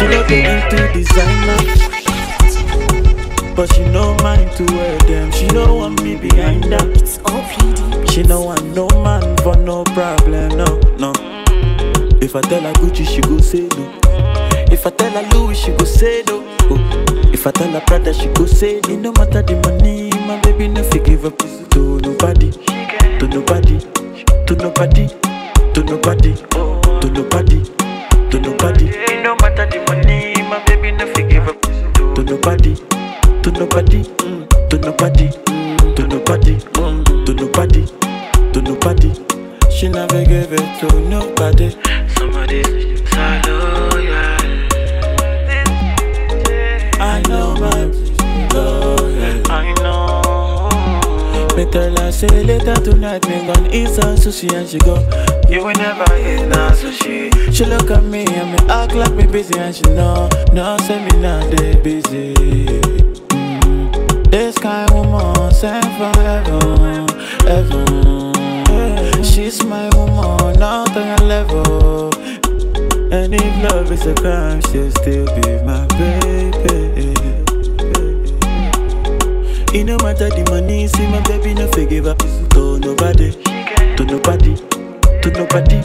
She not go into designer, but she no mind to wear them. She no want me behind her. It's all PD. She no want no man for no problem, no, no. If I tell her Gucci, she go say no. If I tell her Louis, she go say no. Oh. If I tell her Prada, she go say no. No matter the money, my baby no fi give up to nobody, to nobody, to nobody, to nobody, to nobody, to nobody. To nobody. No matter the money, my baby no forgive up. To nobody, to nobody, mm, to nobody, mm, to nobody, mm, to nobody, to nobody. She never gave it to nobody. Somebody's solo. Me tell her, say later tonight Me gon' eat some sushi and she go You will never eat no sushi She look at me and me act like me busy And she know, no say me not day busy. This kind woman sent from heaven, heaven. She's my woman, not on her level And if love is a crime, she'll still be my baby It no matter the money, see my baby no forgive up to nobody, to nobody, to nobody,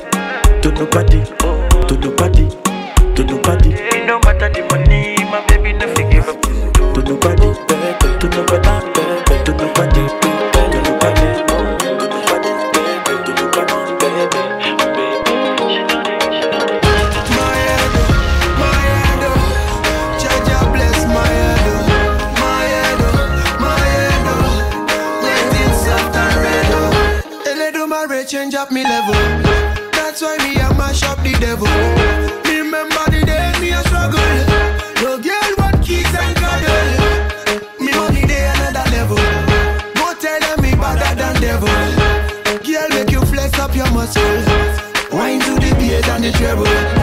to nobody, oh. to nobody, to nobody. It no matter the money, my baby no forgive up to nobody, to nobody. up me level. That's why me I mash up the devil. Remember the day me a struggle. No girl want kiss and cuddle. Me money day another level. No tell them me better than devil. Girl make you flex up your muscles. Wine to the beat and the treble.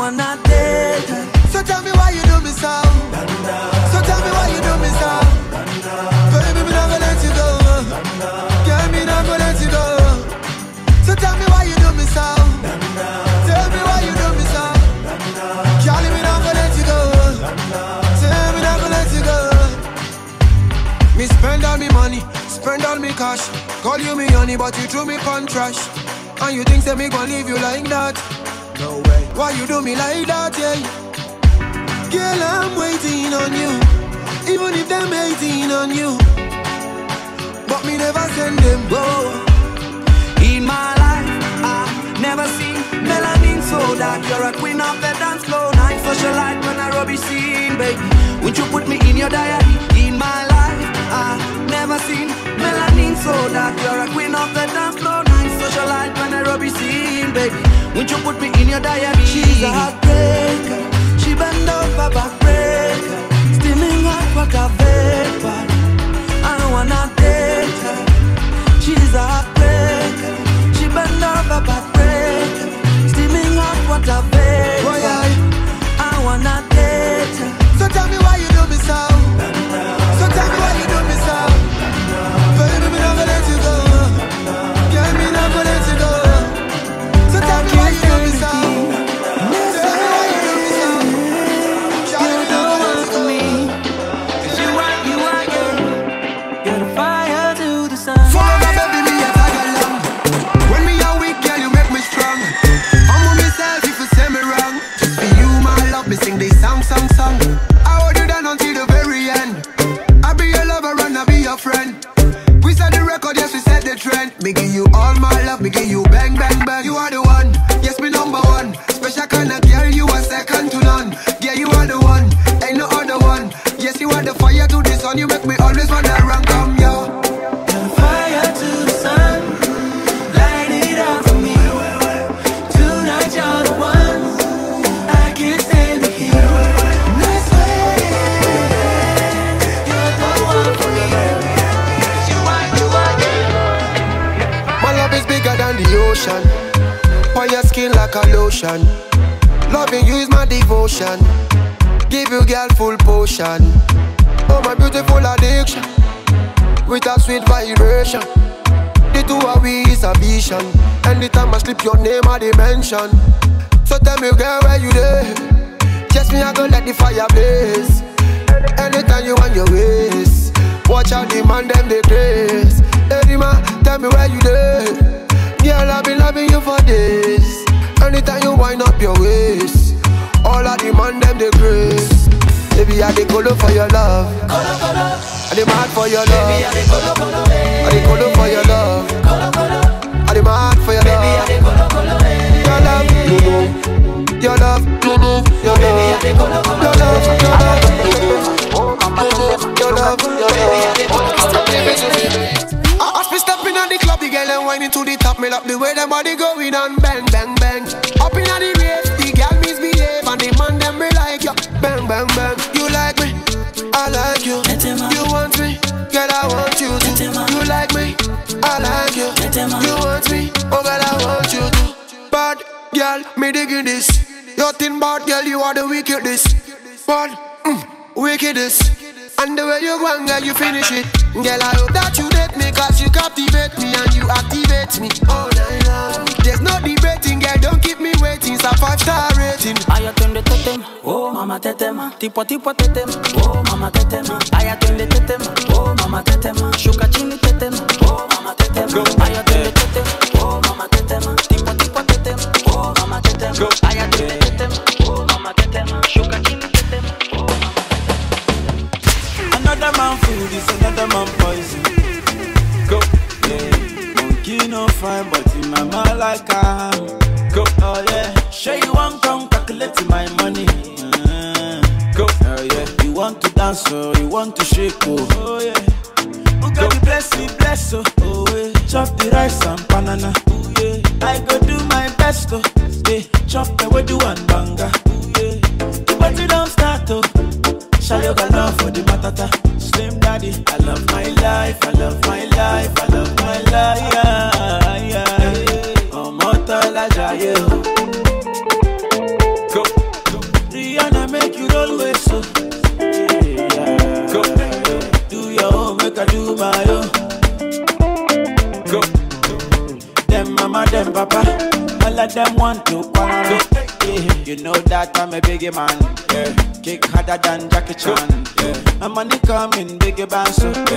I'm not dead. So tell me why you do me so. So tell me why you do me so. Baby, me not gonna let you go. Girl, me not gonna let you go. So tell me why you do me so. Tell me why you do me so. Girl, me not gonna let you go. Tell me not gonna let you go. Me spend all me money, spend all me cash. Call you me honey, but you threw me contract. And you think that me gon' leave you like that? Why you do me like that, yeah? Girl, I'm waiting on you, even if them hating on you. But me never send them. Whoa. In my life, I've never seen melanin so dark. You're a queen of the dance floor. Nice socialite when I rubby scene, baby. Would you put me in your diary? In my life, I've never seen melanin so dark. You're a queen of the dance floor. Nice socialite when I rubby scene, baby. Would you put me in your diary? She's a heartbreaker. She bend over backbreaker. Steaming hot water vapor. I wanna date her. She's a heartbreaker. She bend over backbreaker. Steaming hot water vapor. Boy, I, I wanna date her. so tell me why you do me. So Me give you all my love, me give you Your name I dimension. So tell me girl where you there? Just me I go let the fire blaze. Anytime you want your ways. Watch out the man them they grace. Hey man, tell me where you there? Girl, I've been loving you for days. Anytime you wind up your waist, all the man them they grace. Baby, I dey colo for your love. I dey mad for your love. I dey colo for your love. I dey mad for your love. Your love, you know. Your love, you know. Your love, your love, your love. Your love, your love. I I be stepping on the club, the girl and whining to the top. Me love the way them body going on, bang, bang, bang. Up in the rave, the girl misbehave and the man them be like you, bang, bang, bang. You like me, I like you. You want me, girl I want you to. You like me, I like you. You oh girl I want you to. Bad girl, me digging this. Your thin bad girl, you are the wickedest. Bad, mm, wickedest. And the way you go and girl, you finish it. Girl, I hope that you date me, cause you captivate me and you activate me all night long. There's no debating, girl, don't keep me waiting. It's a five star rating. Ay, atiende tetem, oh mama tetema, tipo tipo tetem, oh mama tetema. Ay, atiende tetem, oh mama tetema, shuka chini tetem, oh mama tetema. Ay, atiende tetem, I am. Go, oh yeah. Sure you want come calculate my money. Uh, go, oh yeah. You want to dance, oh, you want to shake, oh, oh yeah. Who got the blessing, bless, oh, oh yeah. Chop the rice and banana, oh yeah. I go do my best, oh, yeah. Chop the way do and than Yeah. My money coming, big banso. Yeah.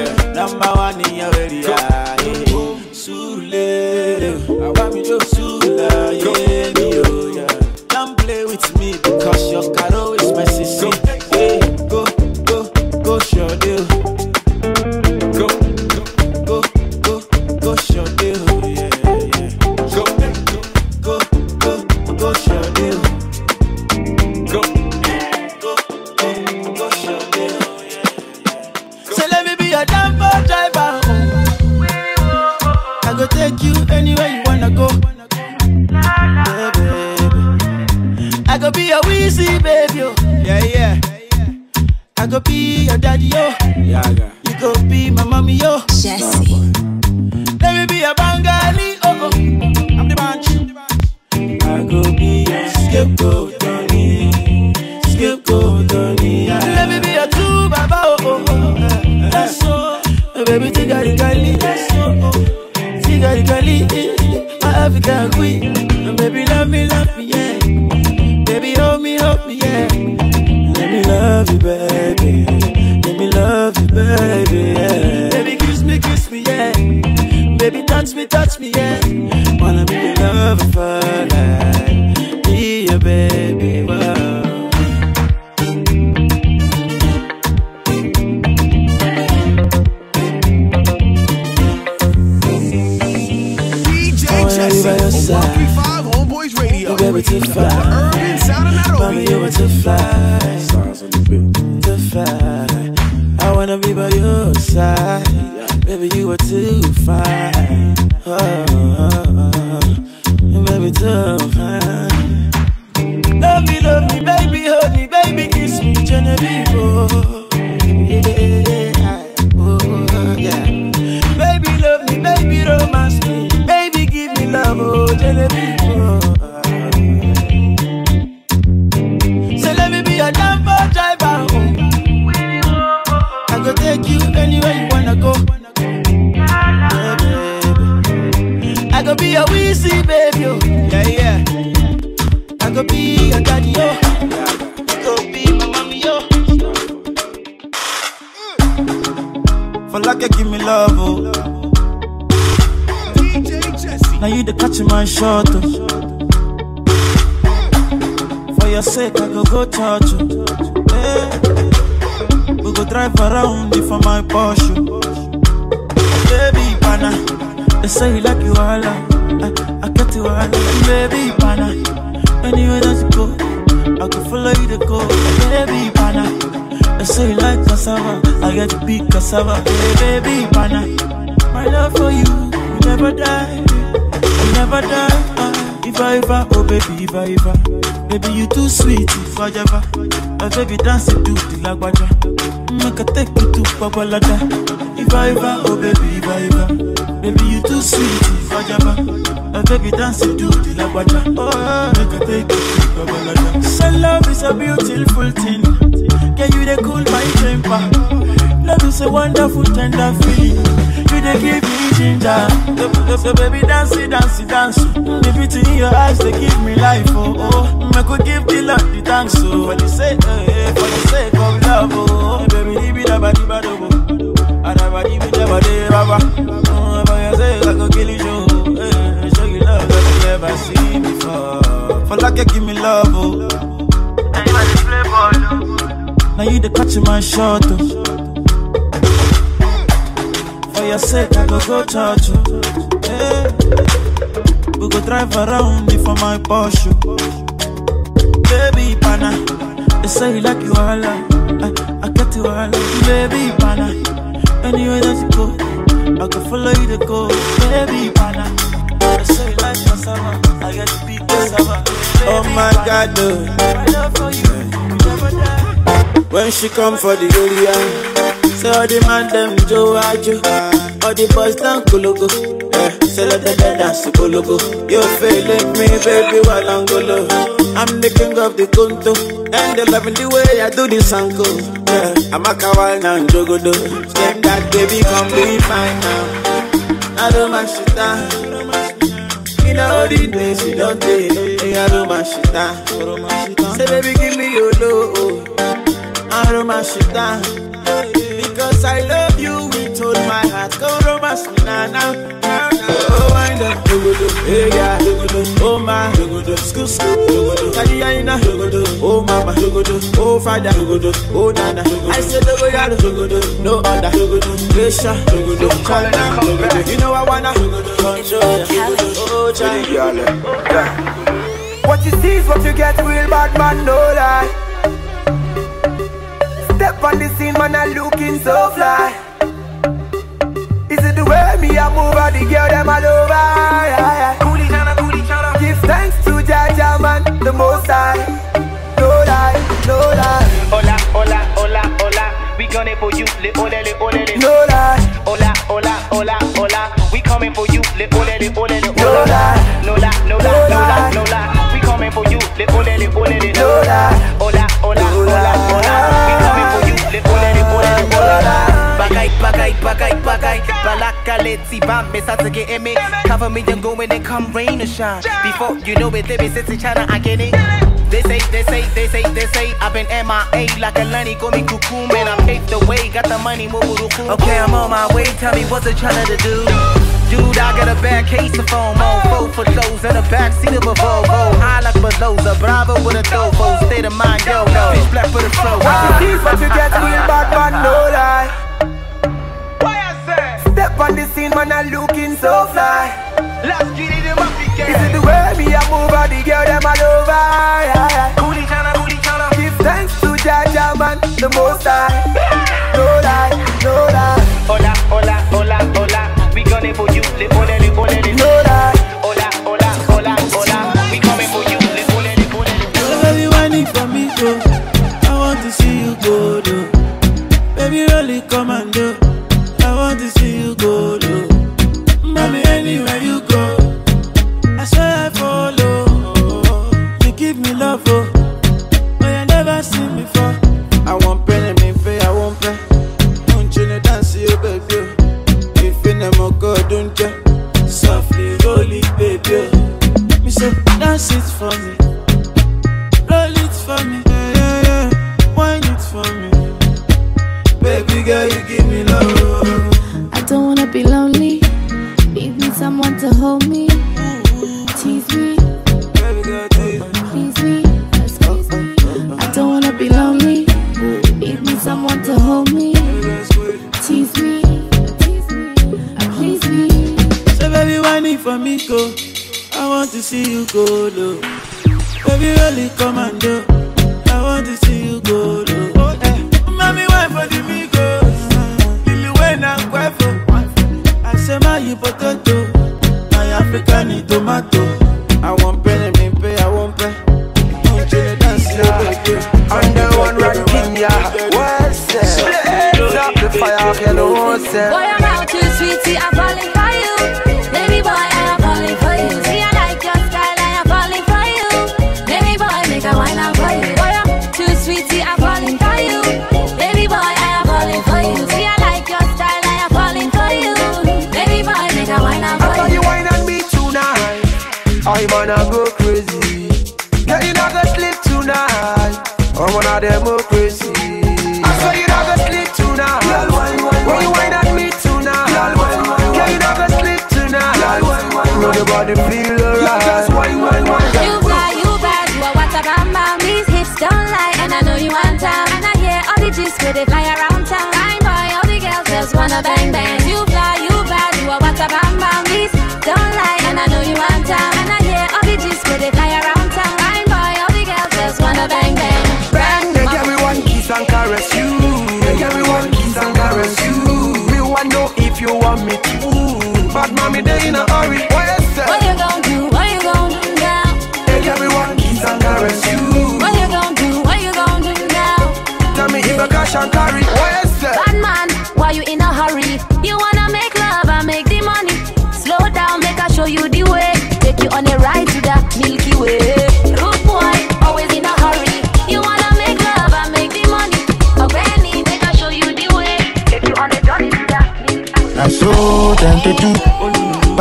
Baby, yeah. Baby, kiss me, kiss me, yeah. Baby, touch me, touch me, yeah. Wanna be your lover for life. They give me life. Oh, oh. Make we give the Lord the thanks. Oh, for the sake, eh, eh, for the sake of love. Oh, baby, leave it about the bad. Oh, and I leave it about the baba. Oh, for your sake, I go kill you. Show, eh, show you love that you never seen before. For like you give me love. Oh. Now you the catch my shot. Oh. For your sake, I go go church. Oh. Go drive around it for my Porsche. Baby, pana. They say you like you all. I, I get you all. Baby, pana. Anywhere that you go, I can follow you to go. Baby, pana. They say you like cassava. I get to be cassava. Oh my God, no. My love for you, never die. When she come for the area, say all the man them Joe Ajo, ah. all the boys down Kologo. Dead dance Kologo. You feeling me, baby, while I'm the king of the Kunto, and they loving the way I do this uncle. Yeah, I'm a kawal now, Jogodo. Step that baby, come be mine now. I don't mind shit. In all the days you don't take, I don't mind. Say baby, give me your love. romance you down. Because I love you with all my heart. Go romance me now, now, hey yeah, oh my, school, school, Tadiana, oh mama, oh father, oh nana. I said the way I no other, pressure, don't call it You know I wanna control ya, oh child. What you see is what you get, real bad man, no lie. Step on the scene, man, I looking so fly. It the way me I move, or the girl them all over? Yeah, yeah. Give thanks to Jaja, man, the most high. No lie, no lie, Hola, hola, hola, hola. We gonna for you, le ole le ole le. no lie. Hola, hola, hola, hola. We coming for you, le ole le ole le. No lie. no la, no la, No lie. no la. We coming for you, le ole le ole le. No lie. Hola, Balaka let's bam, me to get in me. Cover me and go in and come rain or shine. Before you know it, they be sitting China, I get it. They say, they say, they say, they say, I've been MIA like a Lenny, call me cuckoo, man. I paved the way, got the money, move Okay, I'm on my way, tell me what's it trying to do. Dude, I got a bad case of foam on four for those in the back seat of a Volvo. I like Beloza, Bravo with a Thovo, state of mind, yo, no. Bitch black with a flow. What you see what you get, real bad man, no lie. On the scene, man, I looking so fly. Let's get it in my Is the way me I move, or the girl them all over? Yeah, yeah. Booty China, booty China. Give thanks to Jaja, man, the most high. No lie, no lie, Hola, hola, hola, hola. We gonna for you, le ole, le ole, le. no lie. Wanna bang bang. So them to do.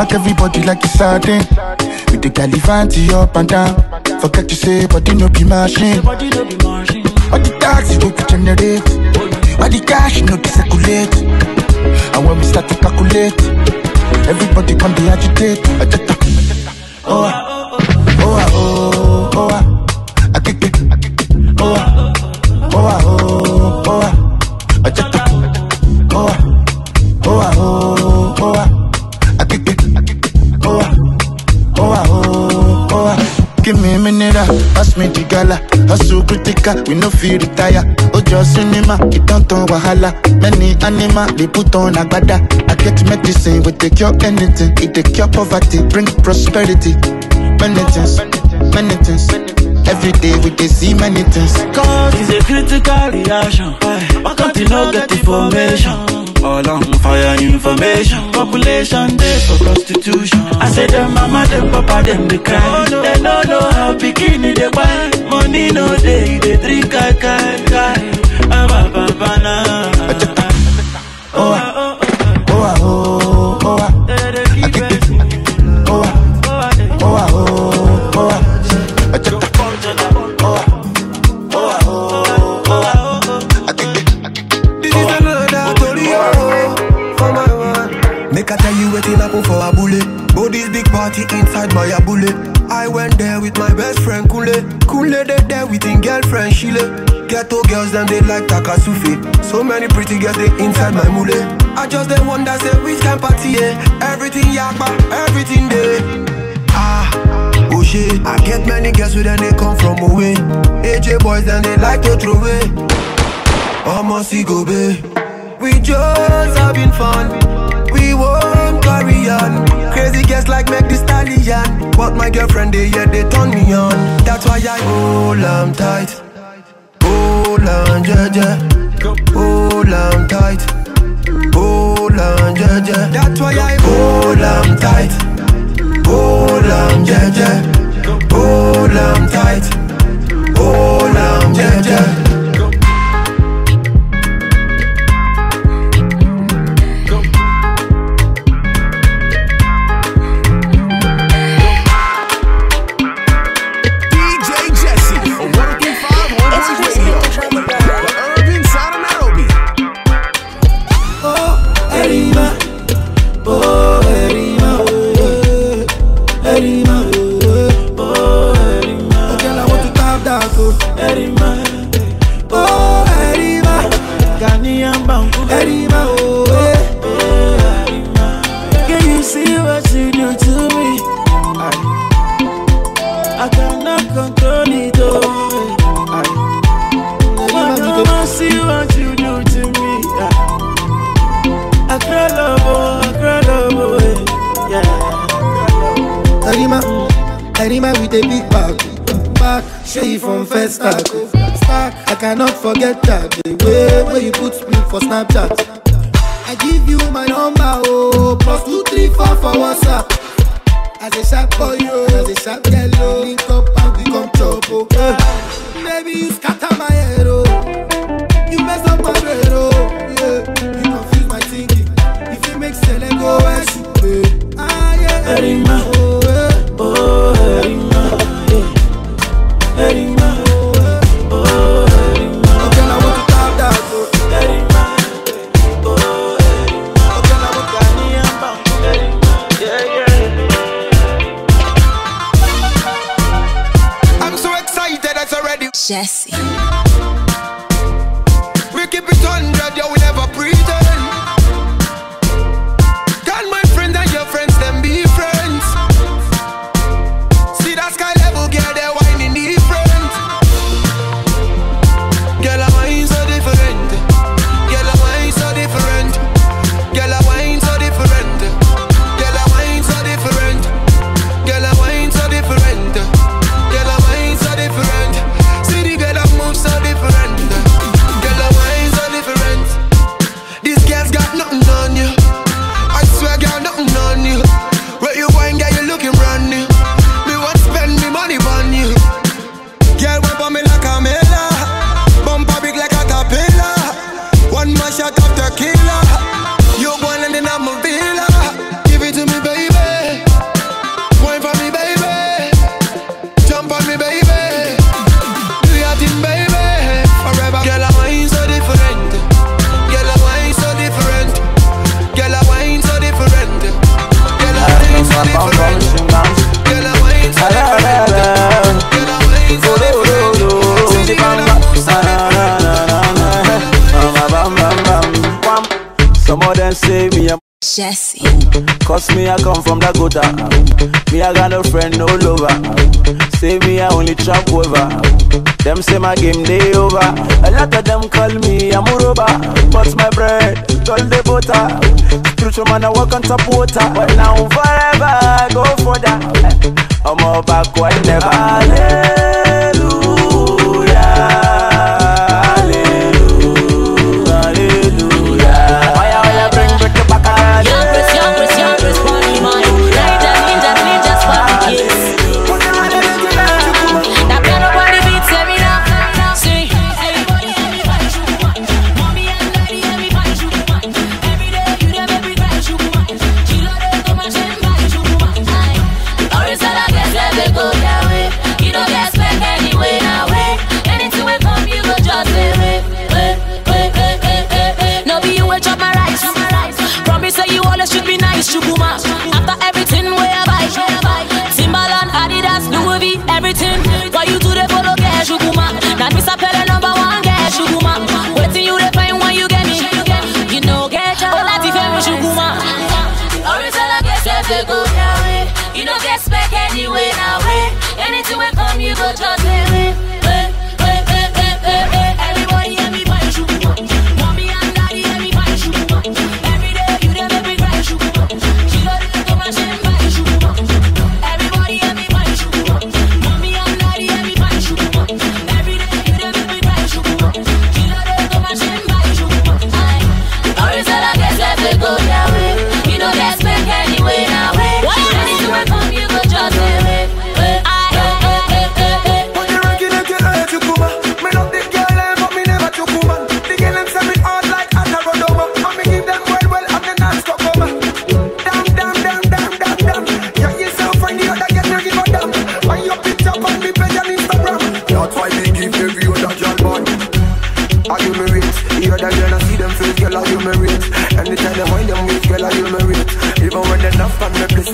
Everybody like it's satin. With the Galifanti up and down. Forget to say, body no be machine. All the taxi we could generate. Why the cash no dey circulate? And when we start to calculate, everybody come dey agitate. Ajata. Gala. Hustle critical, we no feel retire. Ojo cinema, it don't turn wahala. Many animal, they put on agbada. I get medicine, we take cure anything. It take cure poverty, bring prosperity. Many things, many things. Every day we dey see many things. Cause it's a critical reaction. Why can't you not get information? All on fire information. Population day for prostitution. I say them mama, them papa, them they cry. They don't know how bikini they buy. Money no day, they drink kai kai kai. Ah, ba. Oh oh girlfriend Shile. Ghetto girls them they like Takasufi. So many pretty girls they inside my mule. I just they wonder say which kind party eh? Everything yakba, everything there. Ah, oh shit. I get many girls with them they come from away. AJ boys then they like to throw away. Almost go be. We just having fun. We won't carry on. Crazy girls like make the stallion. But my girlfriend they yeah they turn me on. That's why I hold on tight. Hold on, jaja. Hold on tight. Hold on, jaja. That's why I hold on tight. Hold on, jaja. Hold on tight. Hold on, jaja. Yeah. Erima, Erima with a big back, back, show from first start, oh. start. I cannot forget that the way where you put me for Snapchat. I give you my number, oh, plus two three four for WhatsApp. As a sharp boy, oh, as a sharp girl, oh, link up and we come chop, oh. Baby, you scatter my head, oh. You mess up my brain, oh. Jesse. Cause me, I come from gutter. Me, I got no friend, no lover. Say me, I only trap over. Them say my game day over. A lot of them call me a muroba. But my bread, all the butter. Spiritual man, I walk on top water. But now forever, I go for that. I'm all back, why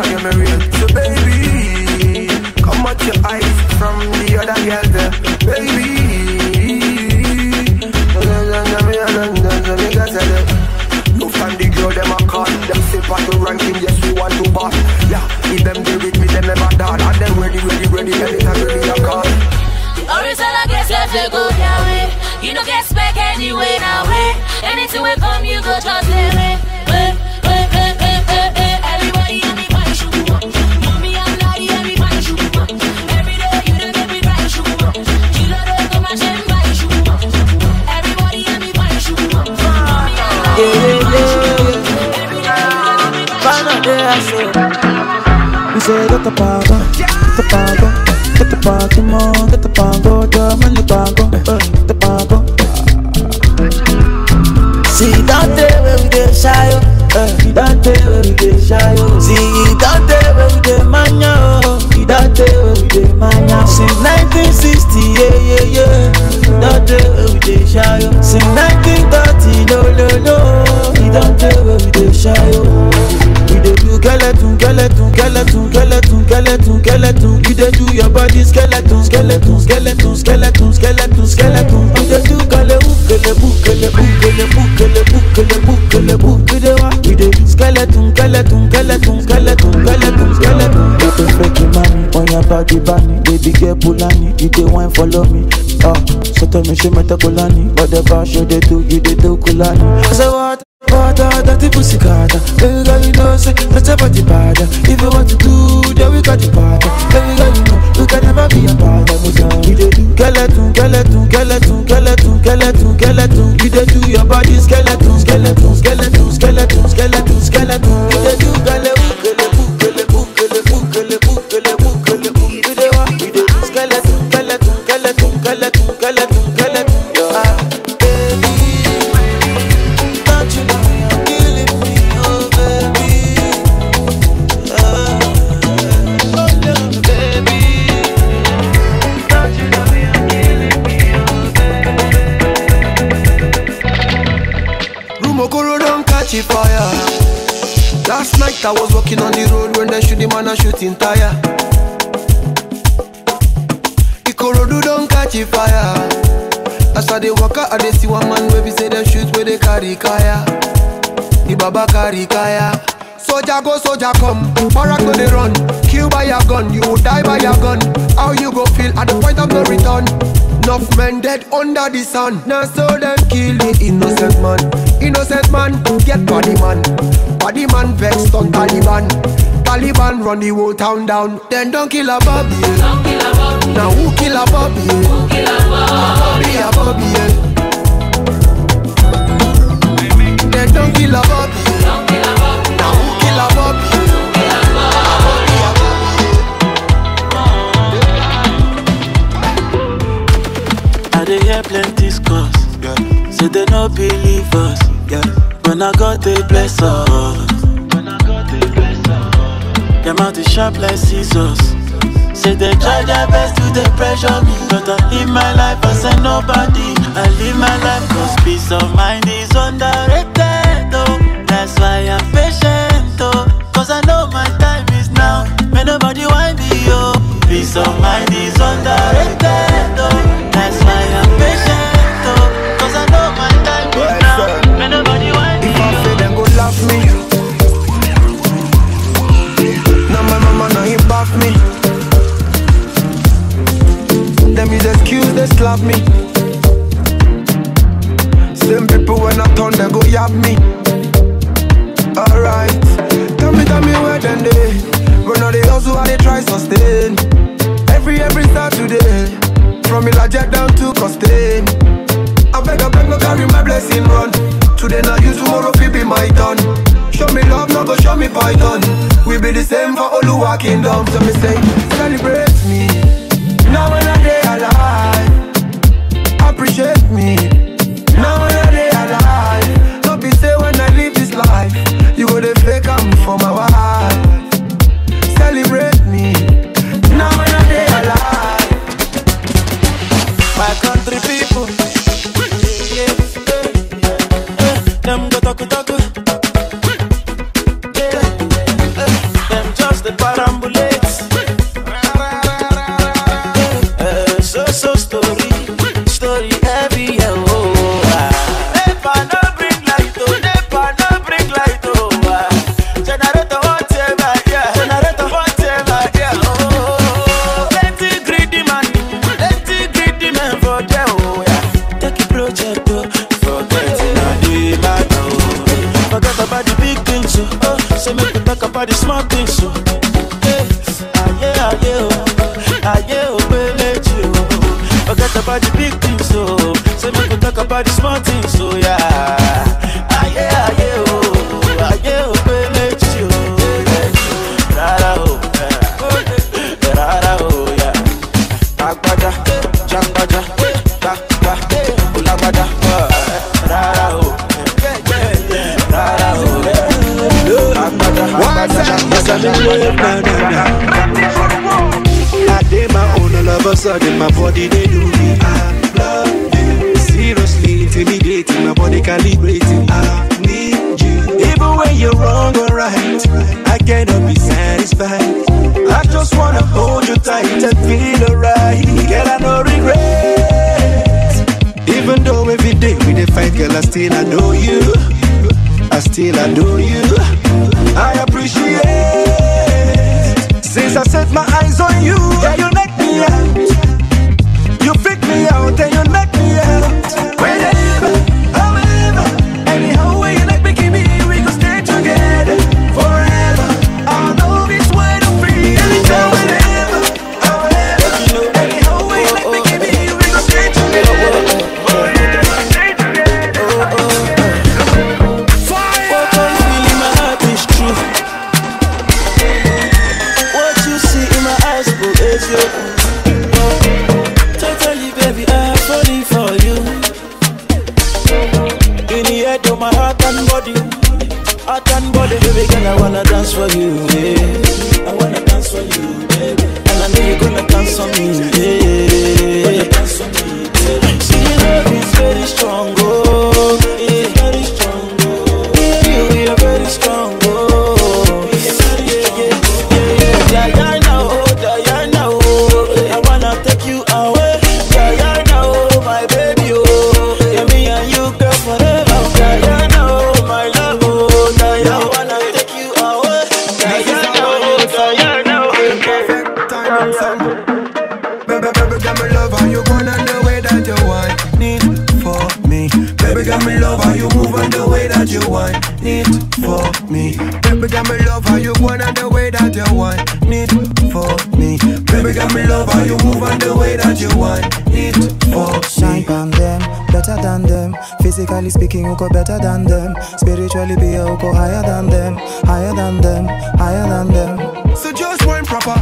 me you married? So baby, come out your eyes from the other girl there, baby. No find the girl, them a call Them say part to ranking, yes we want to pass Yeah, if them deal with me, they never done And them ready, ready, ready, anytime ready a call I guess left they go their way. You know get spec anyway now way. Anything will come, you go just say We say get the pago, get the pago, get the pago, mo, get the pago, drum and the pago, eh, the pago. See that day where we get shy, oh, see that day where we get shy, oh. See that day where we get mania, oh, see that day where we get mania. Since 1960, yeah, yeah, yeah. That day where we get shy, oh. Since 1930, no, no, no. See that day where we get shy, oh. We dey do skeleton, skeleton, skeleton, skeleton, skeleton, skeleton. You dey do your body skeleton, skeleton, skeleton, skeleton, skeleton, skeleton. You dey do kelebu, kelebu, kelebu, kelebu, kelebu, kelebu, kelebu. We dey wa, we dey do skeleton, skeleton, skeleton, skeleton, skeleton, skeleton. You dey your money on your body, bunny. Baby girl Pulani, you dey wine follow me. Ah, oh, so tell me she met a Kulani, whatever show they do, you dey do Kulani. I say what? Water, dirty pussy carter Baby girl, you know, say, that's about the bad If you want to do, then we got the part Baby girl, you know, you can never be a part of us You dey do skeleton, skeleton, skeleton, skeleton, skeleton, skeleton. You dey do your body skeleton, skeleton, skeleton, skeleton, skeleton, skeleton. You dey do galebu, I was walking on the road when they shoot the man a shooting tire. Ikorodu don't catch a fire. As I dey walk out, I dey see one man we say them shoot where they carry kaya. the baba carry kaya. Soldier go, soldier come, Barack go they run. Kill by your gun, you will die by your gun. How you go feel at the point of no return? Enough men dead under the sun. Now so them kill the innocent man. Innocent man get body man. Body man vexed on Taliban. Taliban run the whole town down. Then don't kill a Bobby. Yeah. Now who kill a Bobby? Yeah? Who kill a Bobby? A Bobby. Yeah. Then don't kill a Bobby. Yeah. Now who kill a Bobby? I dey hear plenty scores. Yeah. Say they no believe us. Yeah. When I got the bless us. When I got they bless us. Out is sharp like scissors. Say they try their best to they pressure me. But I live my life as a nobody. I live my life cause peace of mind is underrated. Oh. That's why I'm patient. Oh. Cause I know my time is now. May nobody want me. Oh. Peace of mind is underrated. Oh. That's why they slap me. Same people when I turn they go yap me. Alright, tell me, tell me where then they. When all they hustle, how they try sustain. Every every Saturday, from Ilajet down to Costain. I beg, I beg, no carry my blessing run. Today not you, tomorrow fi be my turn. Show me love, no go show me python. We be the same for Oluwa kingdom. So me say, celebrate me. Now me. Now when I day alive, don't be say when I live this life, you go the fake am for my wife. Celebrate me. Now when I day alive. My country people. Yeah, yeah. Them go talk talk. I know you're gonna dance on me. Physically speaking, you go better than them? Spiritually, be you go higher than them, higher than them, higher than them. So just one proper.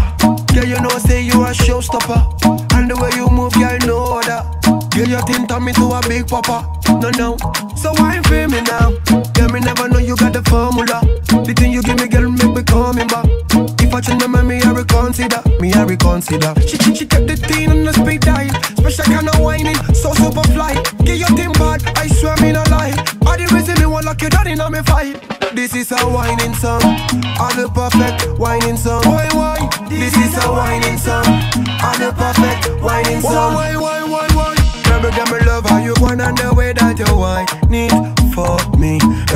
Yeah, you know, say you a showstopper. And the way you move, yeah, I know that. Yeah, your thing turn me to a big poppa.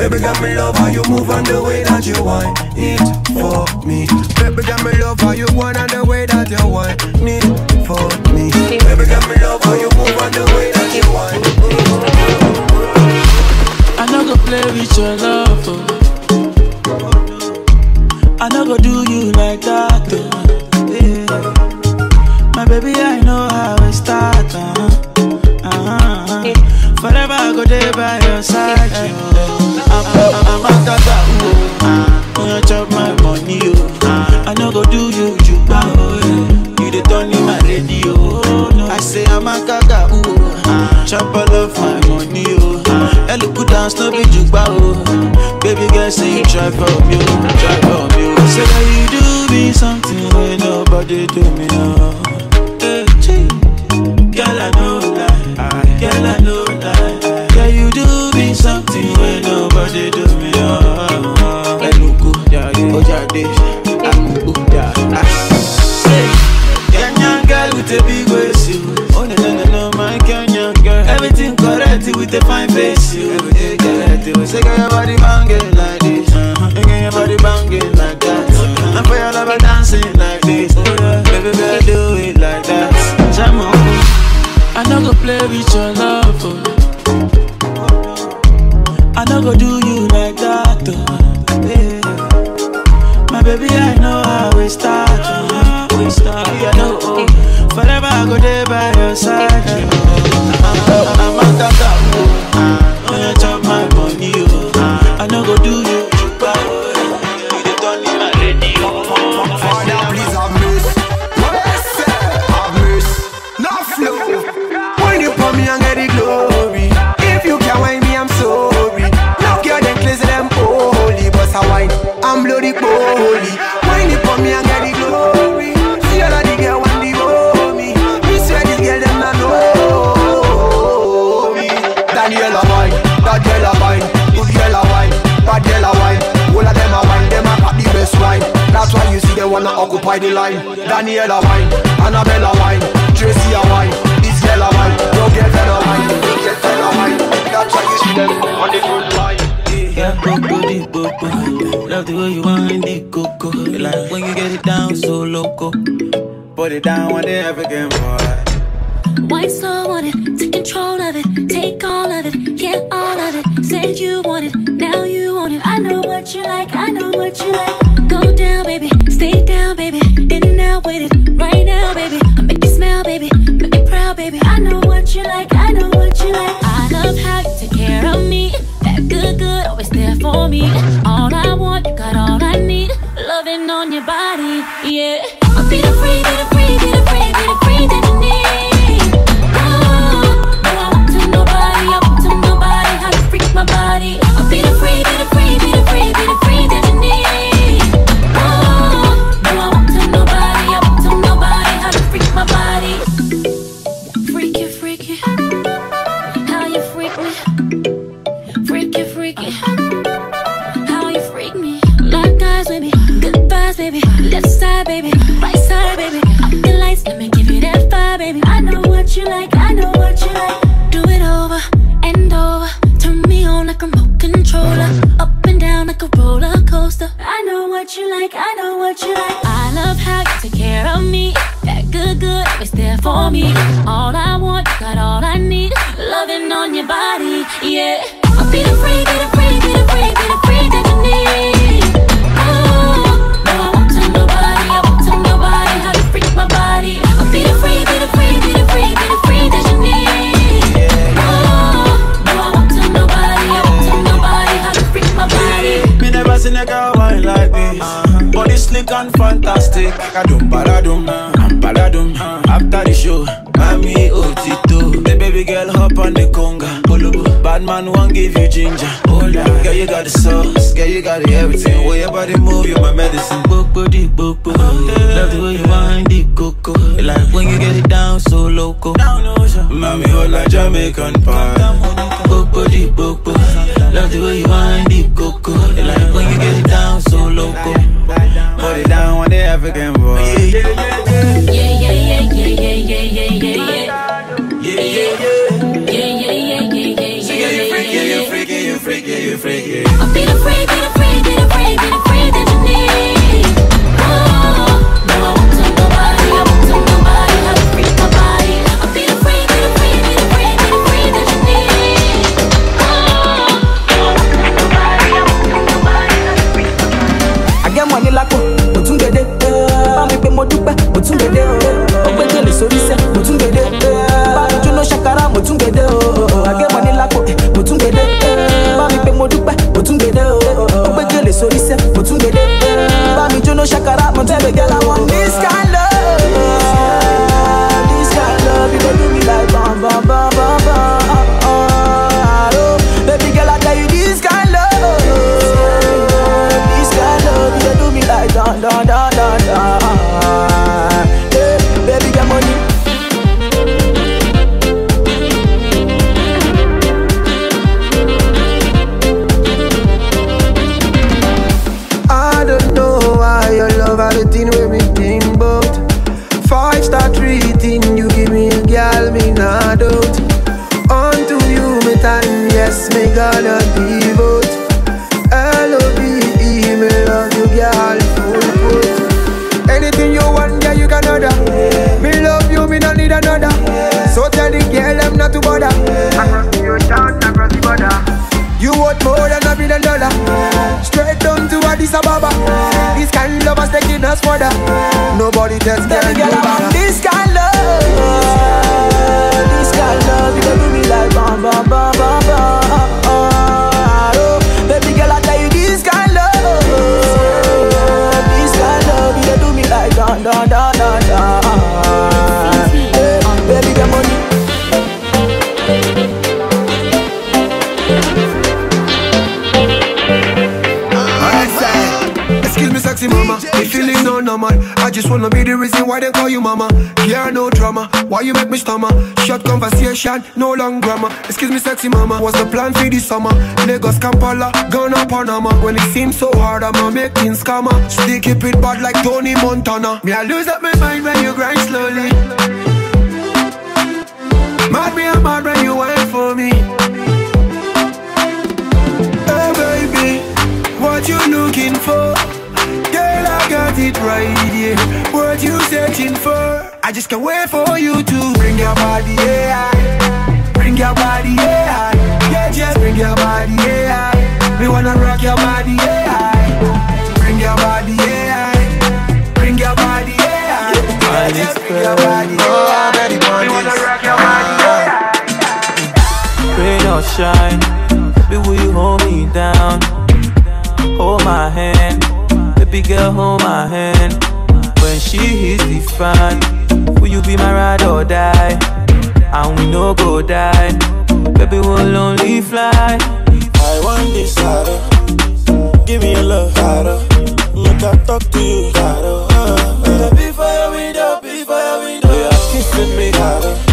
Baby got me love how you move and the way that you want it for me. Baby got me love how you want and the way that you want and stupid jukba oh Baby girl say you try for me, oh, try for me oh. Say that you do me something nobody do me now yeah. gun bar. mo dúpẹ́. wanna be the reason why they call you mama. Yeah, no drama, why you make me stammer? Short conversation, no long grammar. Excuse me sexy mama, what's the plan for this summer? Lagos, Kampala, Ghana, Panama. When it seems so hard, I'ma make things calmer. Still keep it bad like Tony Montana. Me, I lose up my mind when you grind slowly. Mad me, I'm mad when you wait for me. Hey baby, what you looking for? it right here yeah. What you searching for? I just can't wait for you to Bring your body, yeah. Bring your body, yeah. Yeah, just bring your body, yeah. We wanna rock your body, yeah. Bring your body, yeah. Bring your body, yeah. Yeah, just bring your body, yeah. We wanna rock your body, yeah. Rain or shine Baby, will you hold me down? Hold my hand baby girl, hold my hand. When she hits the fan, will you be my ride or die? And we no go die, baby we'll only fly. I want this harder, give me a love harder. Look, I talk to you harder. Uh, uh. Be fire with up, be fire with up. Yeah, kissing me harder.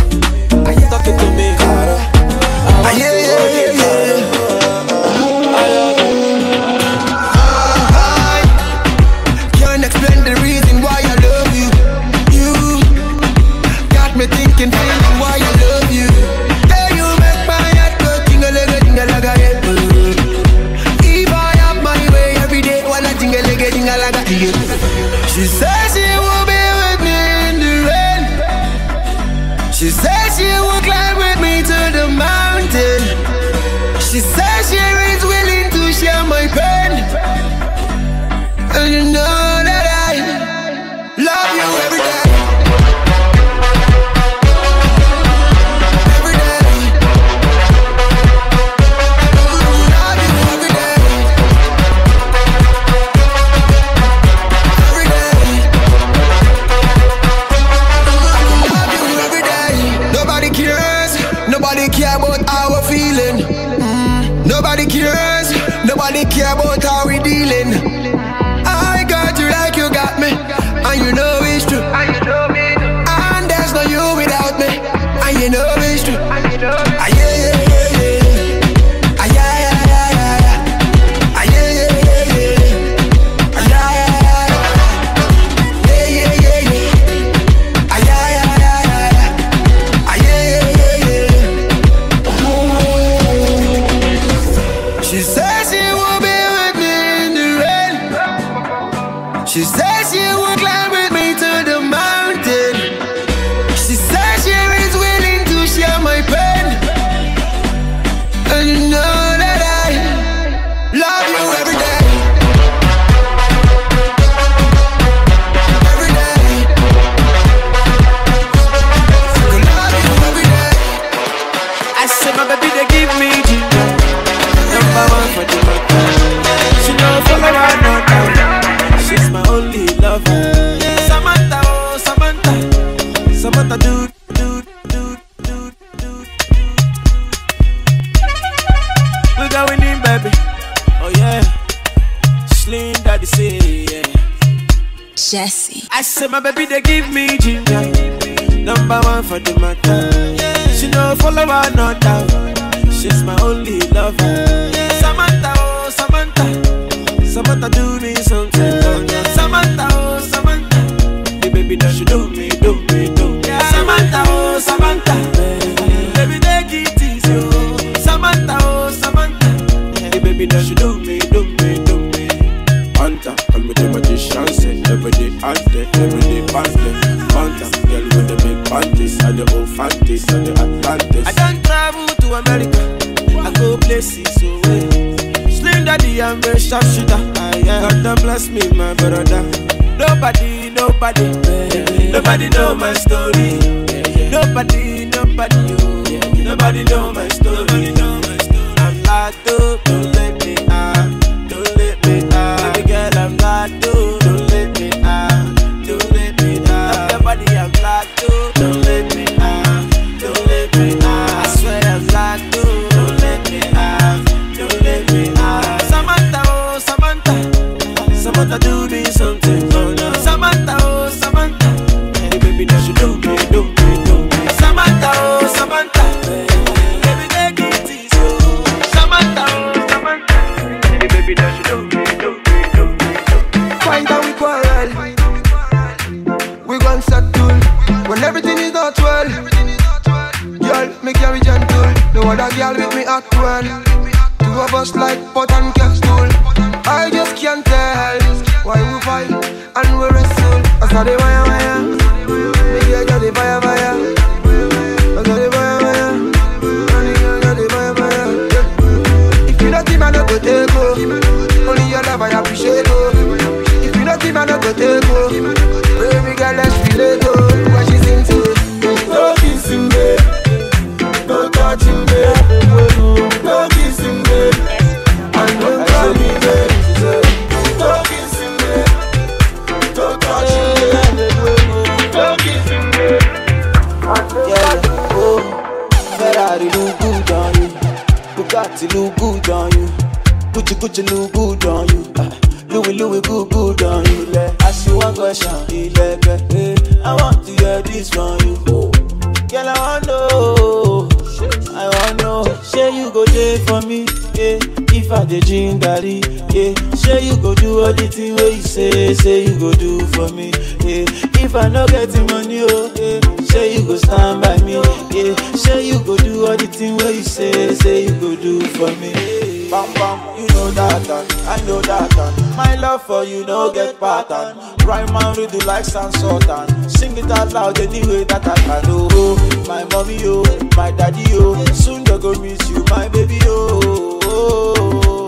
pattern. Rhyme and read the likes and sort and sing it out loud any way that I can. Oh, my mommy, oh, my daddy, oh, soon they go meet you, my baby, oh. oh,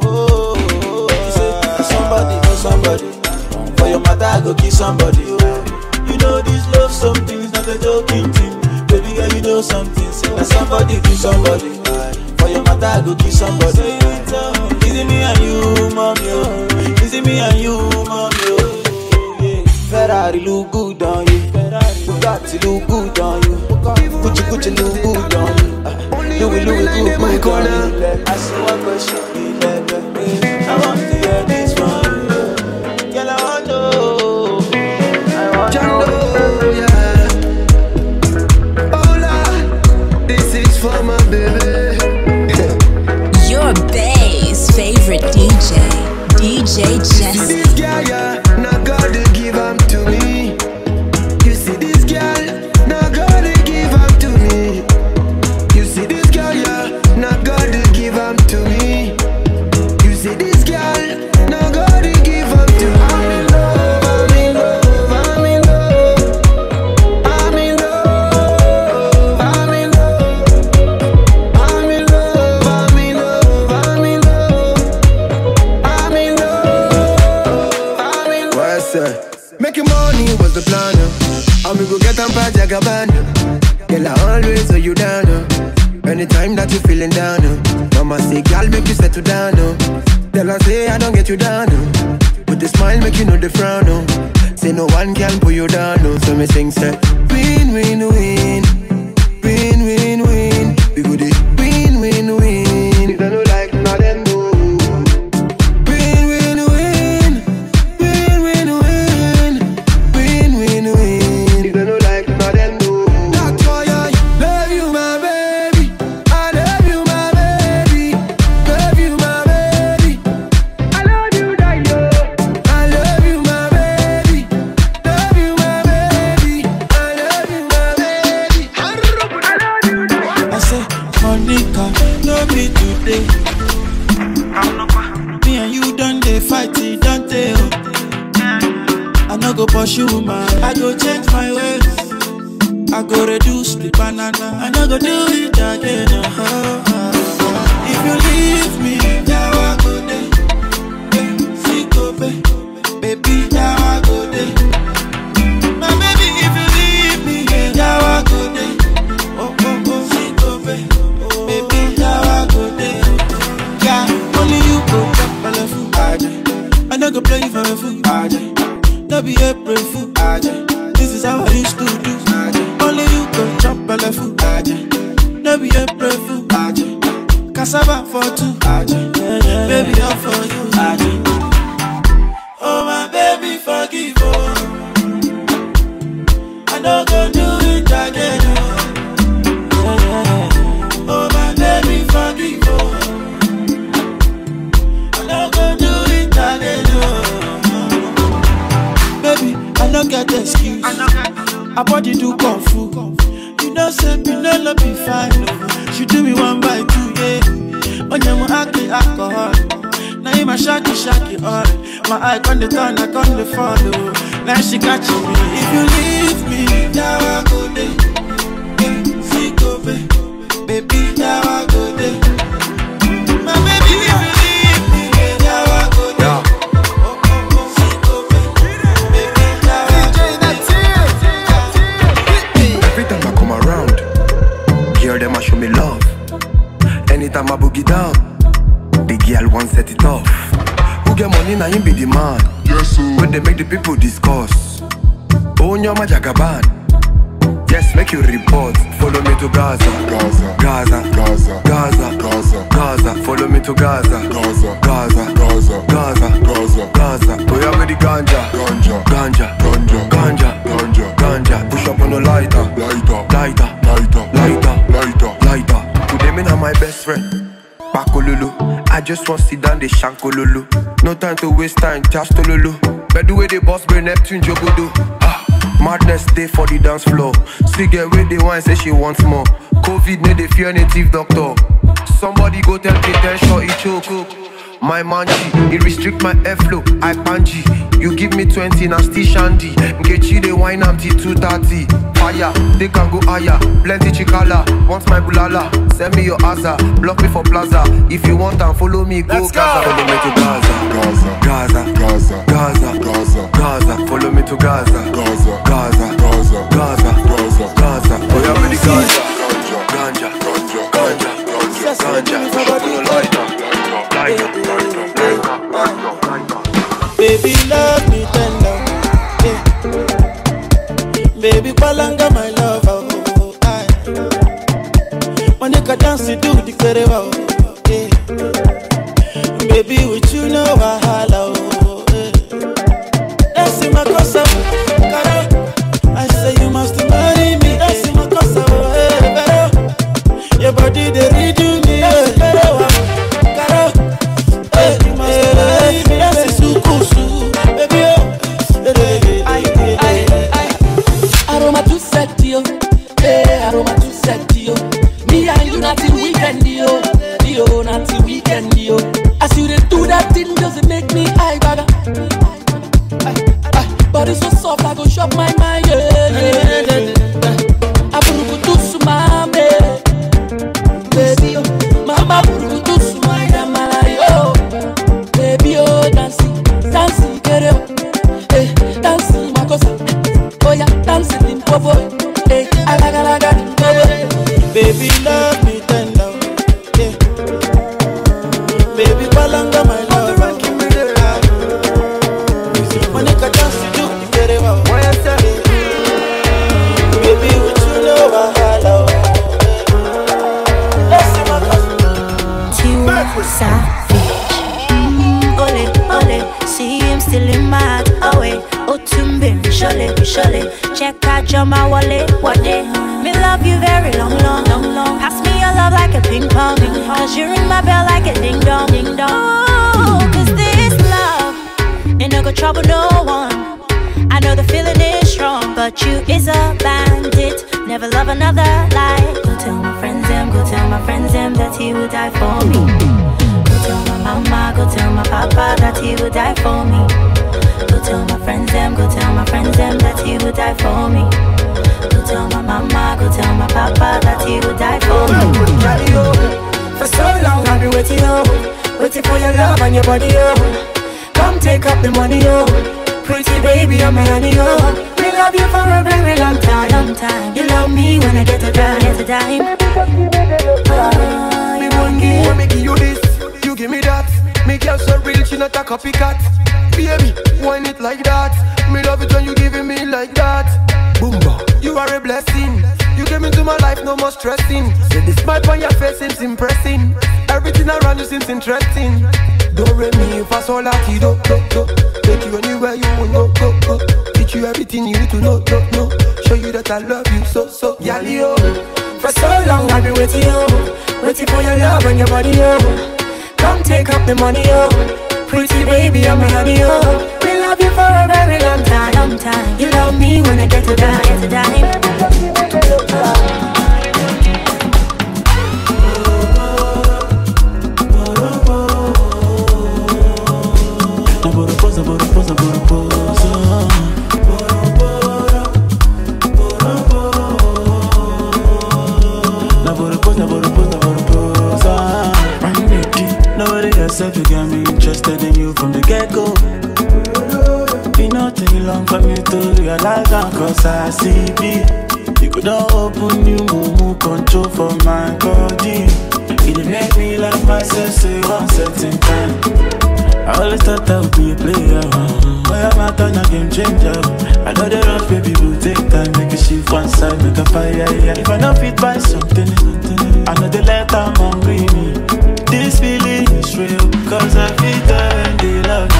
oh, oh say, somebody, oh, somebody, for your mother I go kiss somebody. Oh. You know this love, something's not a joking thing. Baby girl, you know something. Say that somebody kill somebody. For your mother I go kiss somebody. Is it me and you, mommy? Oh? Is it me and you? Ferrari look good on you. Bugatti look good on you. Gucci Gucci look good on you. Ah, Louis Louis look good on you. I see one question. No get excuse. I body do kung fu. You know, say love be fine. She do me one by two, yeah. On your acting alcohol. Now you my shaky shaky all. My eye on the turn, I on the follow. Now she catching me. If you leave me, now I go there. Baby, now I go there. Anytime my boogie down, the girl want set it off. Who get money now him be the man. Yes sir. When they make the people discuss. Oh nyama jagaban. Yes, make you report. Follow me to Gaza. Gaza. Gaza. Gaza. Gaza. Gaza. Gaza. Follow me to Gaza. Gaza. Gaza. Gaza. Gaza. Gaza. Gaza. We are with the ganja. Ganja. Ganja. Ganja. Ganja. Ganja. Ganja. Push up on the. Lighter. Lighter. Lighter. Lighter. Lighter. My best friend. Pakololo. I just want to sit down the shankololo. No time to waste time, just lolo. But the way the boss bring Neptune Jogodo. Ah, madness day for the dance floor. See get where they want say she wants more. COVID need the fear native doctor. Somebody go tell Kate sure he choke. My manji, it restrict my airflow. I panji. You give me 20, now still shandy. Nkechi they wine am till 230. Fire, they can go higher. Plenty chikala, want my bulala. Send me your asa, block me for plaza. If you want and follow me, go Let's go. Gaza. Follow me to Gaza. Gaza, Gaza, Gaza, Gaza, Gaza. Follow me to Gaza. Gaza, Gaza, Gaza, Gaza, Gaza, Gaza. Oh yeah, with the Gaza. Ganja, ganja, ganja, ganja, ganja. Push up on the lighter, lighter, lighter, lighter. Baby, love me tender. Yeah. Baby, palanga my love. Oh, oh, I. Monica dance to do the kerewa. Oh, yeah. Baby, with seems interesting. Don't re me fa sol la ti do do do. Take you anywhere you wanna go go. Teach you everything you need to know know know. Show you that I love you so so. Yali oh. For so long I've been waiting, oh, waiting for your love and your body, oh. Come take up the money, oh, pretty baby, I'm a honey, oh. We love you for a very long time. You love me when I get to die, get to die. Else ever got me interested in you from the get-go. It not take long for me to realize that cause I see B. You could not open new mumu control for my body. It make me like myself say one certain time. I always thought I would be a player. Boy, I'm out on a game changer. I know the rush, baby, will take time. Make a shift one side, make a fire. Yeah. If I not fit by something, I know the letter I'm hungry. Me. This is real, cause I feel that they love me.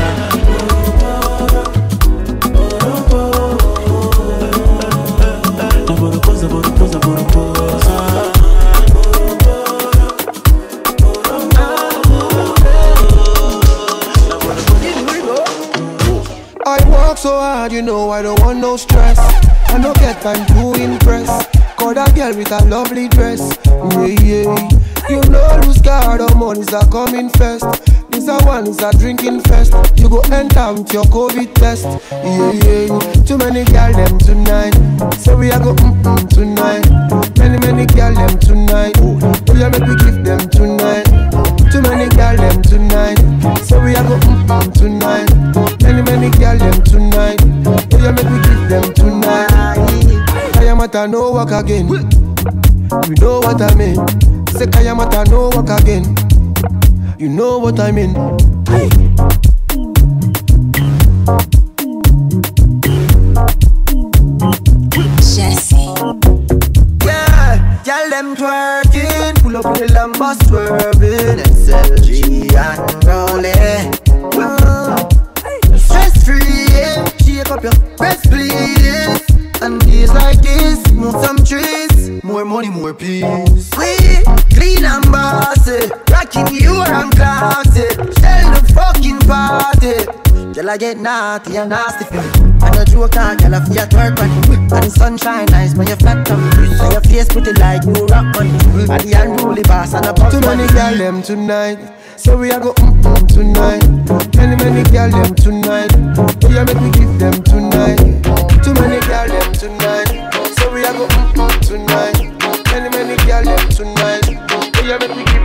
I work so hard, you know I don't want no stress. I don't get time to impress. That girl with a lovely dress. Yeah, yeah. You know lose card or money's a coming first. This a one is a drinking fest. You go enter with your COVID test. Yeah, yeah. Too many girl them tonight. So we a go mm mm tonight. Many many girl them tonight. We a make we give them tonight. Too many girl them tonight. So we a go mm mm tonight. Many many girl them tonight. We a make we give them tonight. Kayamata no work again. You know what I mean. Say Kayamata no work again. You know what I mean. Jesse. Yeah, tell them twerking. Pull up the Lambo naughty and nasty for me. And a joke, girl, if you at work on And the sunshine nice, man, you flat on And your face pretty like new rock on mm. And the unruly boss and a pop Too many girl them tonight. So we are go mm mm tonight. Many, many girl them tonight. Yeah, make me give them tonight? Too many girl them tonight. So we are go mm mm tonight. Many, many girl them tonight. Yeah, make me give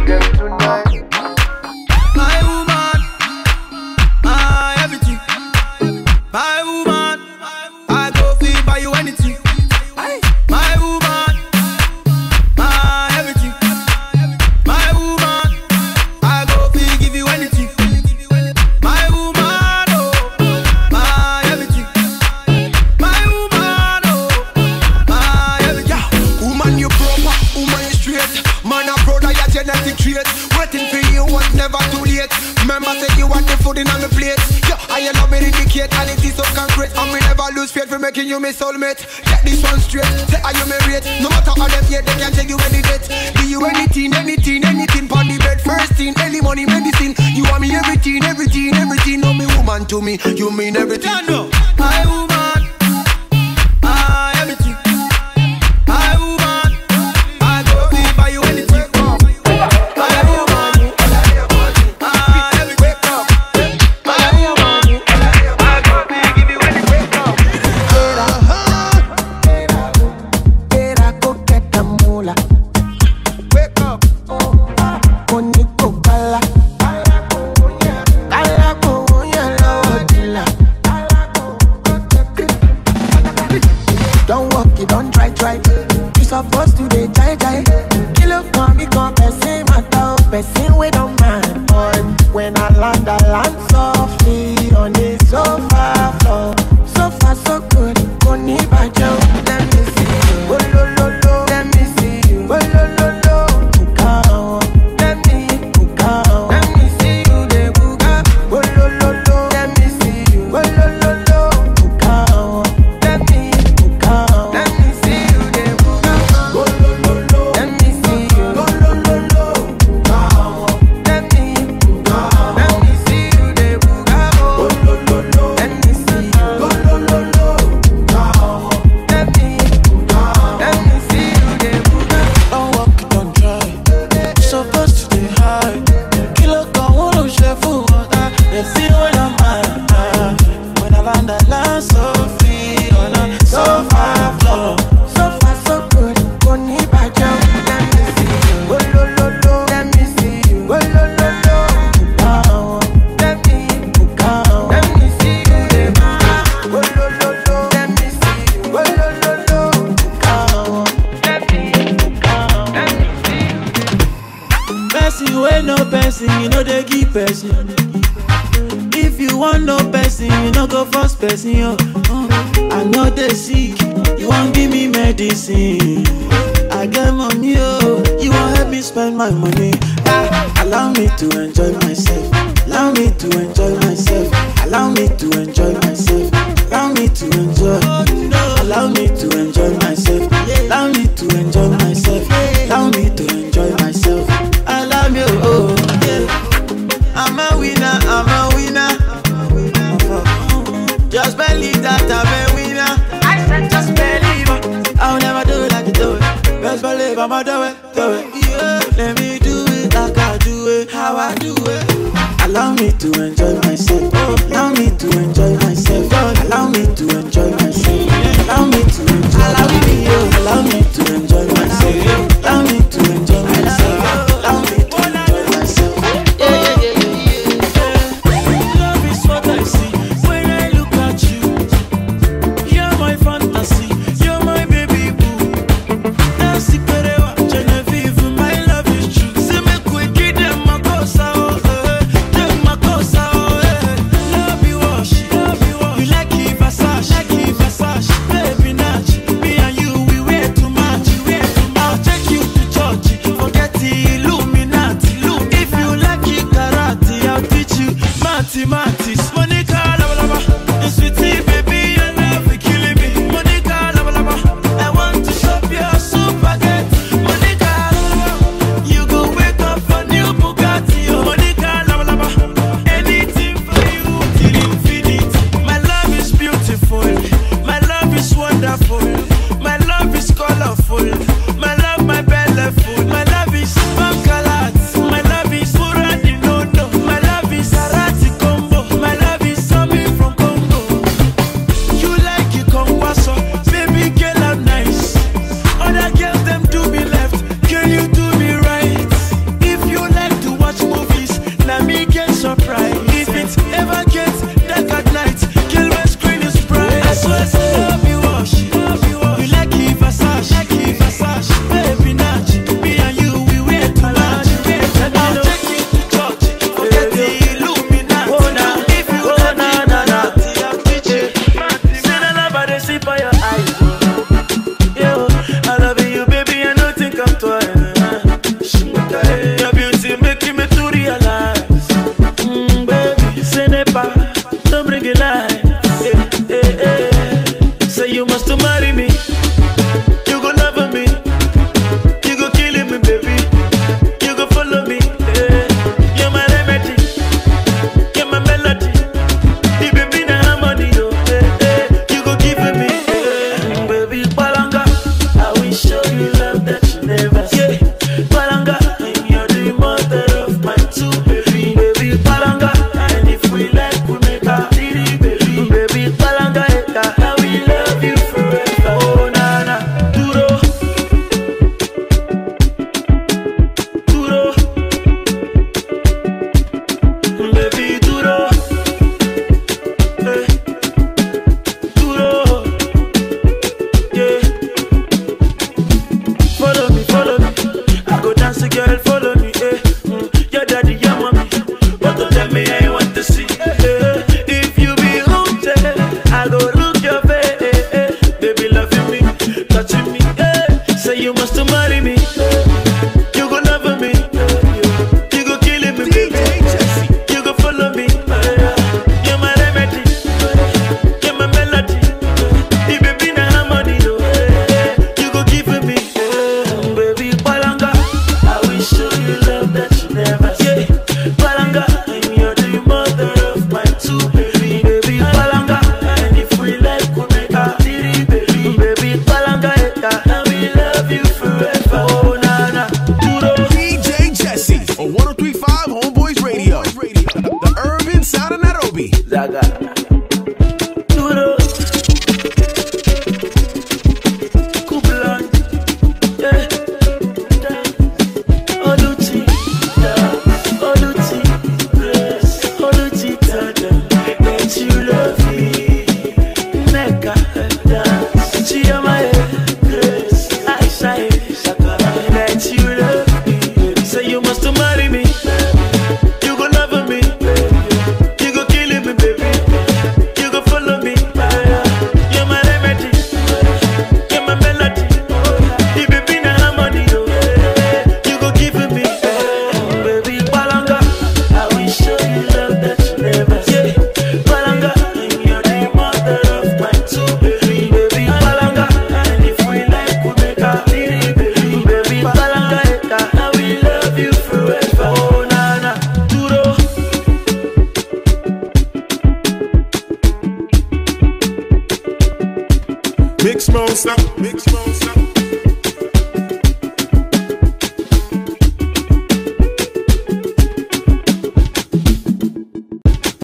for making you my soulmate. Get this one straight. Say are you married? rate. No matter how them yet, they can't take you any date. Give you anything, anything, anything. Pon the bed, first thing, any money, medicine. You want me everything, everything, everything. No me woman to me, you mean everything. My woman. Person we don't mind. When I land, I land